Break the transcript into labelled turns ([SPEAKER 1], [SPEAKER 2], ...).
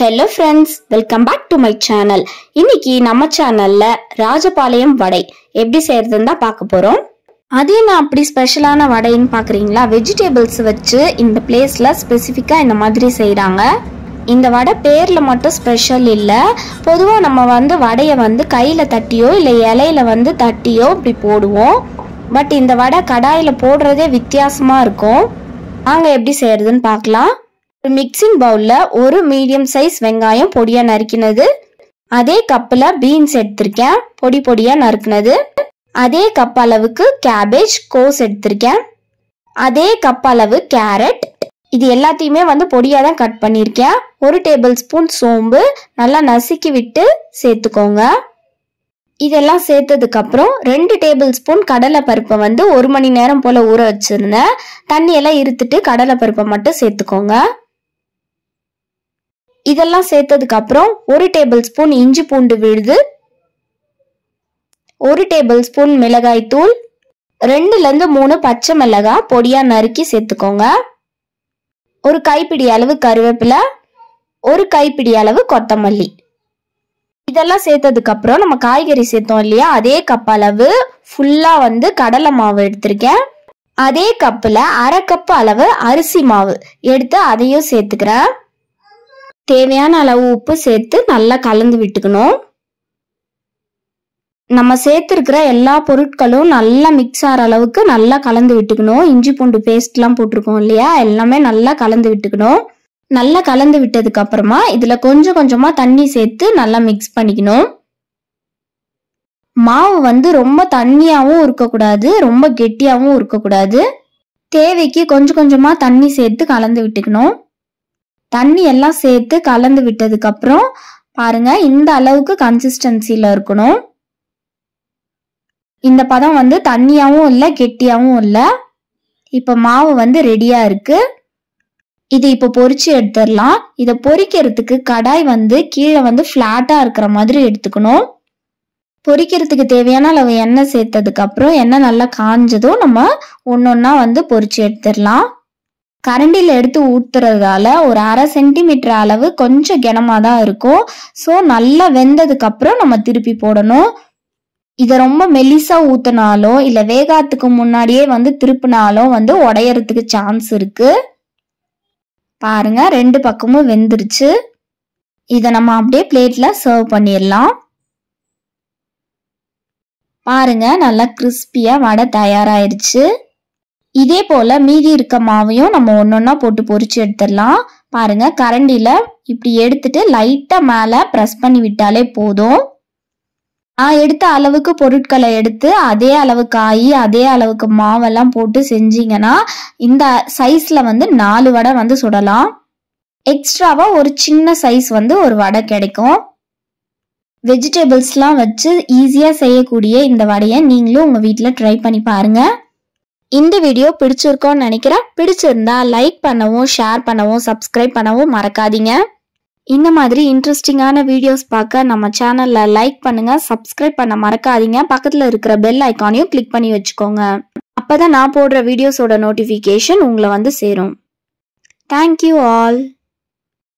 [SPEAKER 1] Hello friends welcome back to my channel இன்னைக்கு நம்ம சேனல்ல ராஜபாளையம் வடை எப்படி செய்யறதுன்னு தான் பார்க்க போறோம். அது என்ன அப்படி ஸ்பெஷலான வடைன்னு பார்க்குறீங்களா? வெஜிடேபிள்ஸ் வச்சு இந்த பிளேஸ்ல ஸ்பெசிஃபிக்காக இந்த மாதிரி செய்கிறாங்க இந்த வடை பேரில் மட்டும் ஸ்பெஷல் இல்லை. பொதுவாக நம்ம வந்து வடையை வந்து கையில் தட்டியோ இல்லை இலையில வந்து தட்டியோ இப்படி போடுவோம். பட் இந்த வடை கடாயில் போடுறதே வித்தியாசமாக இருக்கும். நாங்கள் எப்படி செய்யறதுன்னு பார்க்கலாம். ஒரு மிக்சிங் பவுலில் ஒரு மீடியம் சைஸ் வெங்காயம் பொடியாக நறுக்கினது. அதே கப்பில் பீன்ஸ் எடுத்திருக்கேன். பொடி பொடியாக நறுக்கினது. அதே கப் அளவுக்கு கேபேஜ் கோஸ் எடுத்திருக்கேன். அதே கப் அளவு கேரட் இது எல்லாத்தையுமே வந்து பொடியாக தான் கட் பண்ணியிருக்கேன் ஒரு டேபிள் ஸ்பூன் சோம்பு நல்லா நசுக்கி விட்டு சேர்த்துக்கோங்க. இதெல்லாம் சேர்த்ததுக்கப்புறம் ரெண்டு டேபிள் ஸ்பூன் கடலை பருப்பை வந்து ஒரு மணி நேரம் போல் ஊற வச்சுருந்தேன். தண்ணியெல்லாம் இருத்துட்டு கடலை பருப்பை மட்டும் சேர்த்துக்கோங்க. இதெல்லாம் சேர்த்ததுக்கு அப்புறம் ஒரு டேபிள் ஸ்பூன் இஞ்சி பூண்டு விழுது ஒரு டேபிள் ஸ்பூன் மிளகாய் தூள் ரெண்டுலேருந்து மூணு பச்சை மிளகாய் பொடியாக நறுக்கி சேர்த்துக்கோங்க. ஒரு கைப்பிடி அளவு கருவேப்பிலை ஒரு கைப்பிடி அளவு கொத்தமல்லி. இதெல்லாம் சேர்த்ததுக்கு அப்புறம் நம்ம காய்கறி சேர்த்தோம் இல்லையா அதே கப் அளவு ஃபுல்லாக வந்து கடலை மாவு எடுத்திருக்கேன். அதே கப்பில் அரை கப் அளவு அரிசி மாவு எடுத்து அதையும் சேர்த்துக்கிறேன். தேவையான அளவு உப்பு சேர்த்து நல்லா கலந்து விட்டுக்கணும். நம்ம சேர்த்துருக்கிற எல்லா பொருட்களும் நல்லா மிக்ஸ் ஆகிற அளவுக்கு நல்லா கலந்து விட்டுக்கணும். இஞ்சி பூண்டு பேஸ்ட்லாம் போட்டிருக்கோம் இல்லையா? எல்லாமே நல்லா கலந்து விட்டுக்கணும். நல்லா கலந்து விட்டதுக்கு அப்புறமா கொஞ்சம் கொஞ்சமாக தண்ணி சேர்த்து நல்லா மிக்ஸ் பண்ணிக்கணும். மாவு வந்து ரொம்ப தண்ணியாகவும் இருக்கக்கூடாது ரொம்ப கெட்டியாகவும் இருக்கக்கூடாது. தேவைக்கு கொஞ்சம் கொஞ்சமாக தண்ணி சேர்த்து கலந்து விட்டுக்கணும். தண்ணி எல்லாம் சேர்த்து கலந்து விட்டதுக்கு அப்புறம் பாருங்க இந்த அளவுக்கு கன்சிஸ்டன்சில இருக்கணும். இந்த பதம் வந்து தண்ணியாவும் இல்லை கெட்டியாவும் இல்லை. இப்போ மாவு வந்து ரெடியா இருக்கு. இது இப்போ பொறிச்சு எடுத்துடலாம். இதை பொறிக்கிறதுக்கு கடாய் வந்து கீழே வந்து ஃப்ளாட்டாக இருக்கிற மாதிரி எடுத்துக்கணும். பொறிக்கிறதுக்கு தேவையான அளவு எண்ணெய் சேர்த்ததுக்கு அப்புறம் எண்ணெய் நல்லா காஞ்சதும் நம்ம ஒன்னொன்னா வந்து பொறிச்சு எடுத்துடலாம். கரண்டியில் எடுத்து ஊத்துறதால ஒரு அரை சென்டிமீட்டர் அளவு கொஞ்சம் கனமா தான் இருக்கும். ஸோ நல்லா வெந்ததுக்கப்புறம் நம்ம திருப்பி போடணும். இதை ரொம்ப மெலிசாக ஊற்றினாலும் இல்லை வேகாத்துக்கு முன்னாடியே வந்து திருப்பினாலும் வந்து உடையறதுக்கு சான்ஸ் இருக்குது பாருங்க ரெண்டு பக்கமும் வெந்துருச்சு. இதை நம்ம அப்படியே பிளேட்டில் சர்வ் பண்ணிடலாம். பாருங்க நல்லா கிறிஸ்பியாக வடை தயாராகிருச்சு இதே போல மீதி இருக்க மாவையும் நம்ம ஒன்னொன்னா போட்டு பொறிச்சு எடுத்துடலாம். பாருங்க கரண்டில இப்படி எடுத்துட்டு லைட்டா மேல ப்ரெஸ் பண்ணி விட்டாலே போதும். நான் எடுத்த அளவுக்கு பொருட்களை எடுத்து அதே அளவு ஆகி அதே அளவுக்கு மாவெல்லாம் போட்டு செஞ்சீங்கன்னா இந்த சைஸ்ல வந்து நாலு வடை வந்து சுடலாம். எக்ஸ்ட்ராவா ஒரு சின்ன சைஸ் வந்து ஒரு வடை கிடைக்கும். வெஜிடபிள்ஸ்லாம் வச்சு ஈஸியாக செய்யக்கூடிய இந்த வடையை நீங்களும் உங்கள் வீட்டில் ட்ரை பண்ணி பாருங்கள் இந்த வீடியோ பிடிச்சிருக்கோன்னு நினைக்கிறேன். பிடிச்சிருந்தா லைக் பண்ணவும் ஷேர் பண்ணவும் சப்ஸ்கிரைப் பண்ணவும் மறக்காதீங்க. இந்த மாதிரி இன்ட்ரெஸ்டிங்கான வீடியோஸ் பார்க்க நம்ம சேனலில் லைக் பண்ணுங்க சப்ஸ்கிரைப் பண்ண மறக்காதீங்க. பக்கத்தில் இருக்கிற பெல் ஐக்கானையும் கிளிக் பண்ணி வச்சுக்கோங்க. அப்போ தான் நான் போடுற வீடியோஸோட நோட்டிஃபிகேஷன் உங்களை வந்து சேரும். Thank you all